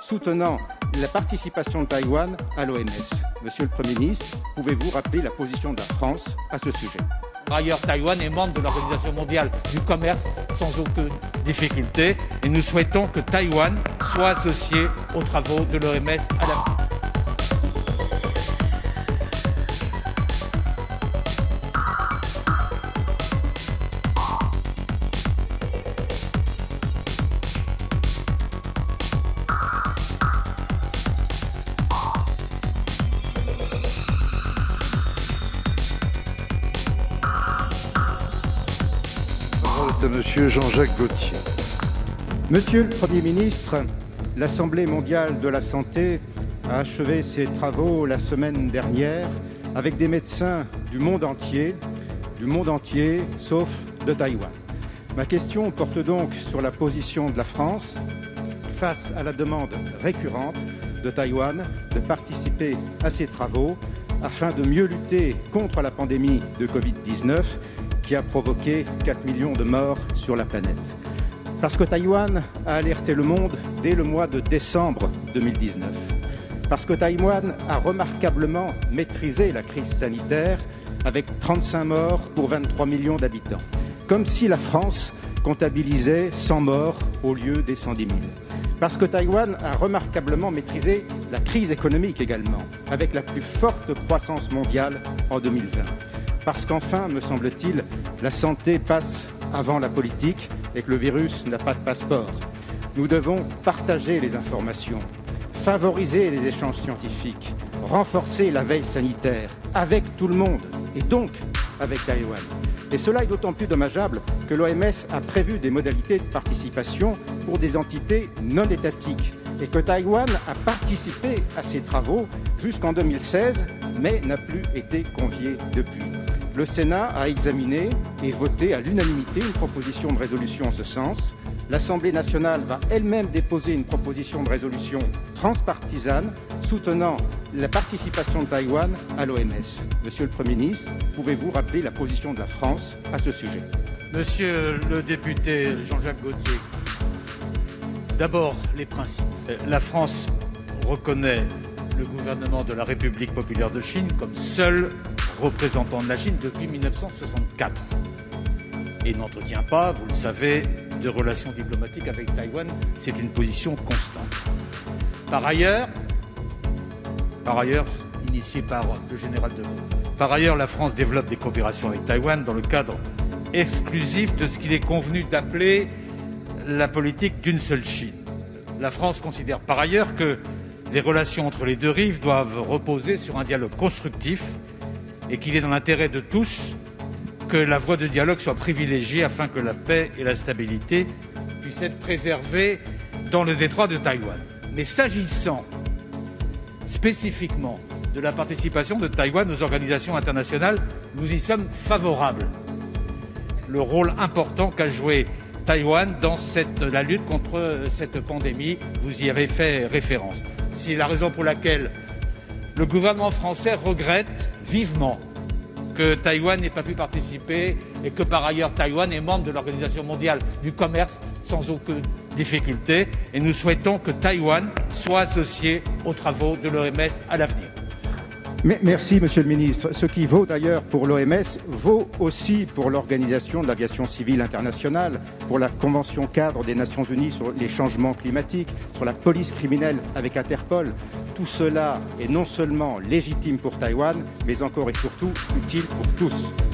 soutenant la participation de Taïwan à l'OMS. Monsieur le Premier ministre, pouvez-vous rappeler la position de la France à ce sujet? Par ailleurs, Taïwan est membre de l'Organisation mondiale du commerce sans aucune difficulté et nous souhaitons que Taïwan soit associé aux travaux de l'OMS à l'avenir. Monsieur Jean-Jacques Gaultier. Monsieur le Premier ministre, l'Assemblée mondiale de la santé a achevé ses travaux la semaine dernière avec des médecins du monde entier, du monde entier sauf de Taïwan. Ma question porte donc sur la position de la France face à la demande récurrente de Taïwan de participer à ces travaux afin de mieux lutter contre la pandémie de Covid-19 qui a provoqué 4 millions de morts sur la planète. Parce que Taïwan a alerté le monde dès le mois de décembre 2019. Parce que Taïwan a remarquablement maîtrisé la crise sanitaire avec 35 morts pour 23 millions d'habitants. Comme si la France comptabilisait 100 morts au lieu des 110 000. Parce que Taïwan a remarquablement maîtrisé la crise économique également, avec la plus forte croissance mondiale en 2020 parce qu'enfin, me semble-t-il, la santé passe avant la politique et que le virus n'a pas de passeport. Nous devons partager les informations, favoriser les échanges scientifiques, renforcer la veille sanitaire avec tout le monde et donc avec Taïwan. Et cela est d'autant plus dommageable que l'OMS a prévu des modalités de participation pour des entités non étatiques et que Taïwan a participé à ces travaux jusqu'en 2016 mais n'a plus été convié depuis. Le Sénat a examiné et voté à l'unanimité une proposition de résolution en ce sens. L'Assemblée nationale va elle-même déposer une proposition de résolution transpartisane soutenant la participation de Taïwan à l'OMS. Monsieur le Premier ministre, pouvez-vous rappeler la position de la France à ce sujet? Monsieur le député Jean-Jacques Gauthier, d'abord les principes. La France reconnaît le gouvernement de la République populaire de Chine comme seul représentant de la Chine depuis 1964 et n'entretient pas, vous le savez, de relations diplomatiques avec Taïwan. C'est une position constante. Par ailleurs, par ailleurs, initiée par le général de Gaulle, par ailleurs, la France développe des coopérations avec Taïwan dans le cadre exclusif de ce qu'il est convenu d'appeler la politique d'une seule Chine. La France considère par ailleurs que les relations entre les deux rives doivent reposer sur un dialogue constructif et qu'il est dans l'intérêt de tous que la voie de dialogue soit privilégiée afin que la paix et la stabilité puissent être préservées dans le détroit de Taïwan. Mais s'agissant spécifiquement de la participation de Taïwan aux organisations internationales, nous y sommes favorables. Le rôle important qu'a joué Taïwan dans la lutte contre cette pandémie, vous y avez fait référence. C'est la raison pour laquelle le gouvernement français regrette vivement que Taïwan n'ait pas pu participer et que par ailleurs Taïwan est membre de l'Organisation mondiale du commerce sans aucune difficulté et nous souhaitons que Taïwan soit associé aux travaux de l'OMS à l'avenir. Merci, Monsieur le Ministre. Ce qui vaut d'ailleurs pour l'OMS vaut aussi pour l'Organisation de l'aviation civile internationale, pour la Convention cadre des Nations Unies sur les changements climatiques, sur la police criminelle avec Interpol. Tout cela est non seulement légitime pour Taïwan, mais encore et surtout utile pour tous.